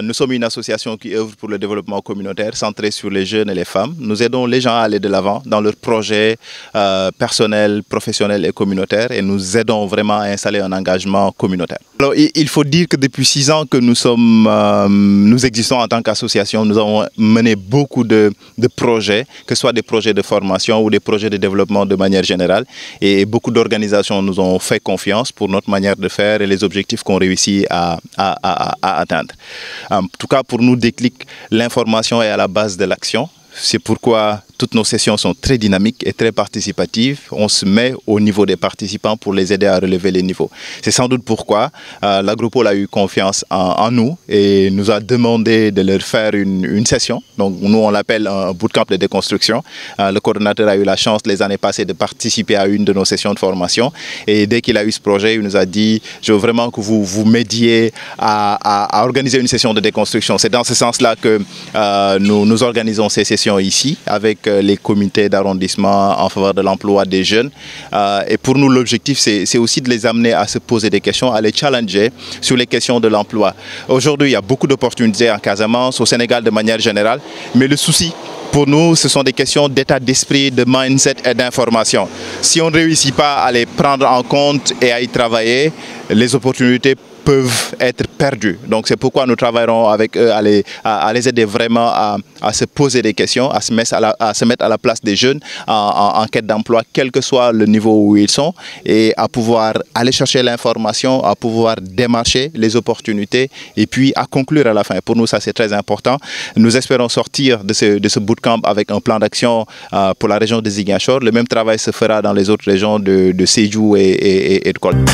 Nous sommes une association qui œuvre pour le développement communautaire centré sur les jeunes et les femmes. Nous aidons les gens à aller de l'avant dans leurs projets euh, personnels, professionnels et communautaires et nous aidons vraiment à installer un engagement communautaire. Alors, il faut dire que depuis six ans que nous, sommes, euh, nous existons en tant qu'association, nous avons mené beaucoup de, projets, que ce soit des projets de formation ou des projets de développement de manière générale. Et beaucoup d'organisations nous ont fait confiance pour notre manière de faire et les objectifs qu'on réussit à atteindre. En tout cas, pour nous, Déclic, l'information est à la base de l'action. C'est pourquoi toutes nos sessions sont très dynamiques et très participatives. On se met au niveau des participants pour les aider à relever les niveaux. C'est sans doute pourquoi euh, l'Agropole a eu confiance en, nous et nous a demandé de leur faire une, session. Donc nous, on l'appelle un bootcamp de déconstruction. Euh, le coordonnateur a eu la chance les années passées de participer à une de nos sessions de formation. Et dès qu'il a eu ce projet, il nous a dit, je veux vraiment que vous vous à, à, organiser une session de déconstruction. C'est dans ce sens-là que euh, nous, nous organisons ces sessions ici avec les comités d'arrondissement en faveur de l'emploi des jeunes. Euh, et pour nous, l'objectif, c'est aussi de les amener à se poser des questions, à les challenger sur les questions de l'emploi. Aujourd'hui, il y a beaucoup d'opportunités en Casamance, au Sénégal de manière générale, mais le souci, pour nous, ce sont des questions d'état d'esprit, de mindset et d'information. Si on ne réussit pas à les prendre en compte et à y travailler, les opportunités peuvent être perdus. Donc c'est pourquoi nous travaillerons avec eux à les, aider vraiment à, se poser des questions, à se mettre à la, place des jeunes en, quête d'emploi, quel que soit le niveau où ils sont, et à pouvoir aller chercher l'information, à pouvoir démarcher les opportunités et puis à conclure à la fin. Pour nous, ça c'est très important. Nous espérons sortir de ce, bootcamp avec un plan d'action euh, pour la région de Ziguinchor. Le même travail se fera dans les autres régions de, de Sejou et, de Kolda.